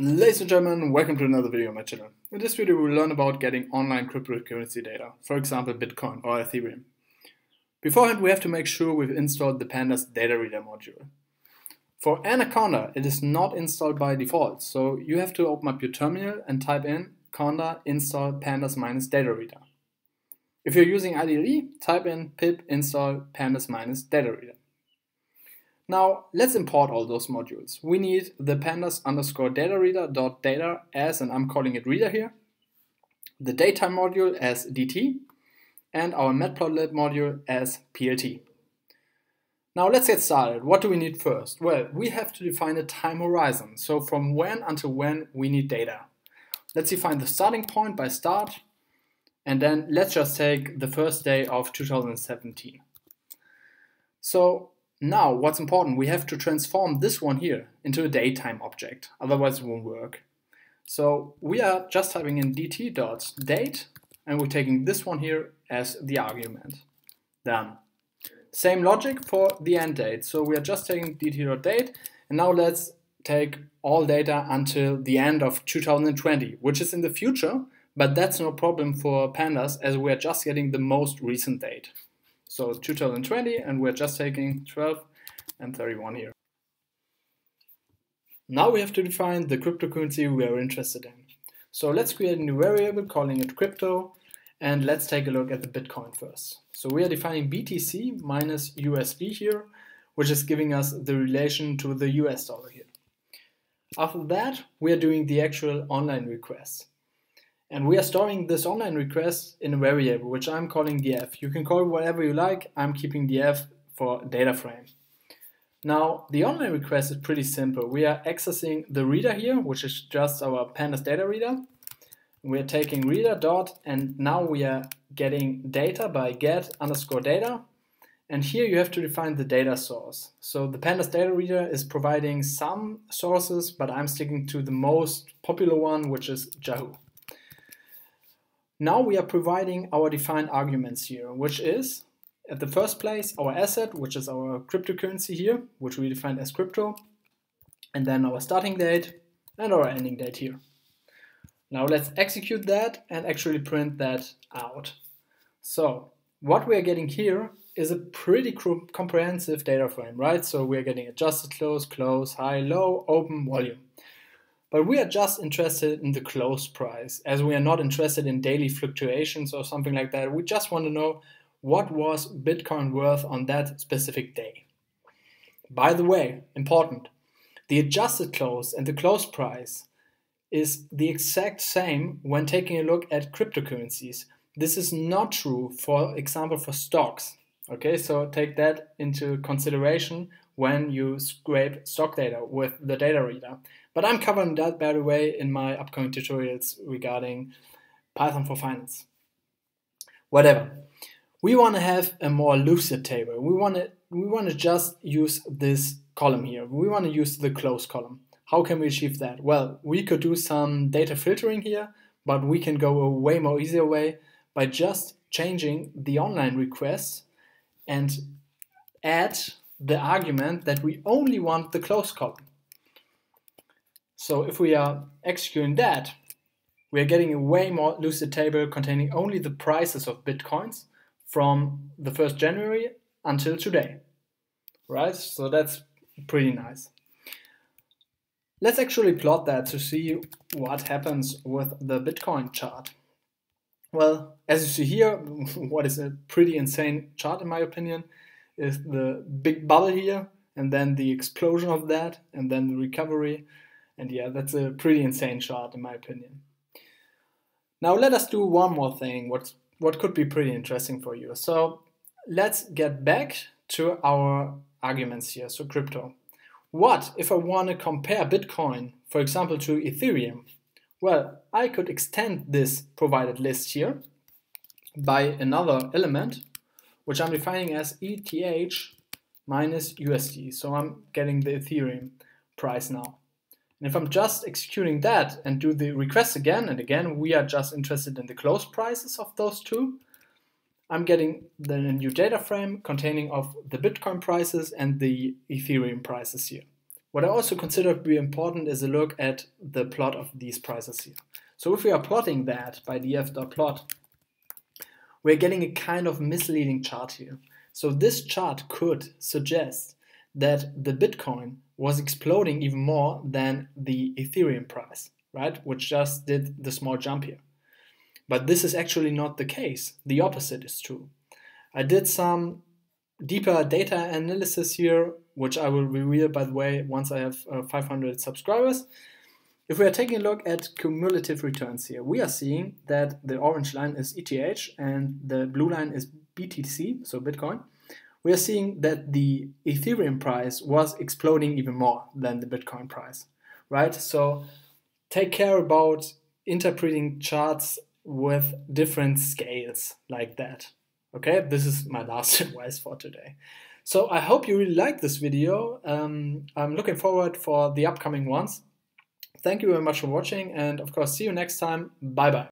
Ladies and gentlemen, welcome to another video on my channel. In this video we'll learn about getting online cryptocurrency data, for example Bitcoin or Ethereum. Beforehand we have to make sure we've installed the Pandas data reader module. For Anaconda it is not installed by default, so you have to open up your terminal and type in conda install pandas minus data reader. If you're using IDE, type in pip install pandas minus data reader. Now let's import all those modules. We need the pandas underscore data reader dot data as, and I'm calling it reader here, the datetime module as dt, and our matplotlib module as plt. Now let's get started. What do we need first? Well, we have to define a time horizon. So from when until when we need data. Let's define the starting point by start, and then let's just take the first day of 2017. So now, what's important, we have to transform this one here into a datetime object, otherwise it won't work. So we are just typing in dt.date, and we're taking this one here as the argument. Done. Same logic for the end date. So we are just taking dt.date, and now let's take all data until the end of 2020, which is in the future, but that's no problem for pandas as we are just getting the most recent date. So 2020, and we're just taking 12 and 31 here. Now we have to define the cryptocurrency we are interested in. So let's create a new variable calling it crypto, and let's take a look at the Bitcoin first. So we are defining BTC minus USD here, which is giving us the relation to the US dollar here. After that, we are doing the actual online request. And we are storing this online request in a variable, which I'm calling df. You can call it whatever you like. I'm keeping df for data frame. Now, the online request is pretty simple. We are accessing the reader here, which is just our pandas data reader. We are taking reader dot, and now we are getting data by get underscore data. And here you have to define the data source. So the pandas data reader is providing some sources, but I'm sticking to the most popular one, which is Yahoo. Now we are providing our defined arguments here, which is at the first place our asset, which is our cryptocurrency here, which we defined as crypto, and then our starting date and our ending date here. Now let's execute that and actually print that out. So what we are getting here is a pretty comprehensive data frame, right? So we're getting adjusted close, close, high, low, open, volume. But we are just interested in the close price, as we are not interested in daily fluctuations or something like that. We just want to know what was Bitcoin worth on that specific day. By the way, important, the adjusted close and the close price is the exact same when taking a look at cryptocurrencies. This is not true, for example, for stocks. Okay, so take that into consideration when you scrape stock data with the data reader. But I'm covering that, by the way, in my upcoming tutorials regarding Python for Finance. Whatever. We want to have a more lucid table. We want to we want to just use this column here. We want to use the close column. How can we achieve that? Well, we could do some data filtering here, but we can go a way more easier way by just changing the online request and add the argument that we only want the close column. So if we are executing that, we are getting a way more lucid table containing only the prices of Bitcoins from the 1st January until today. Right? So that's pretty nice. Let's actually plot that to see what happens with the Bitcoin chart. Well, as you see here, what is a pretty insane chart in my opinion is the big bubble here and then the explosion of that and then the recovery and yeah, that's a pretty insane chart in my opinion. Now let us do one more thing, what, what could be pretty interesting for you. So let's get back to our arguments here, so crypto. What if I want to compare Bitcoin, for example, to Ethereum? Well, I could extend this provided list here by another element, which I'm defining as ETH minus USD. So I'm getting the Ethereum price now. And if I'm just executing that and do the request again and again, we are just interested in the close prices of those two. I'm getting the new data frame containing of the Bitcoin prices and the Ethereum prices here. what I also consider to be important is a look at the plot of these prices here. So if we are plotting that by df.plot, we're getting a kind of misleading chart here. So this chart could suggest that the Bitcoin was exploding even more than the Ethereum price, right? Which just did the small jump here. But this is actually not the case. The opposite is true. I did some deeper data analysis here, which I will reveal, by the way, once I have uh, 500 subscribers. If we are taking a look at cumulative returns here, we are seeing that the orange line is ETH and the blue line is BTC, so Bitcoin. We are seeing that the Ethereum price was exploding even more than the Bitcoin price, right? So take care about interpreting charts with different scales like that. Okay, this is my last advice for today. So I hope you really like this video. Um, I'm looking forward for the upcoming ones. Thank you very much for watching and of course see you next time. Bye bye.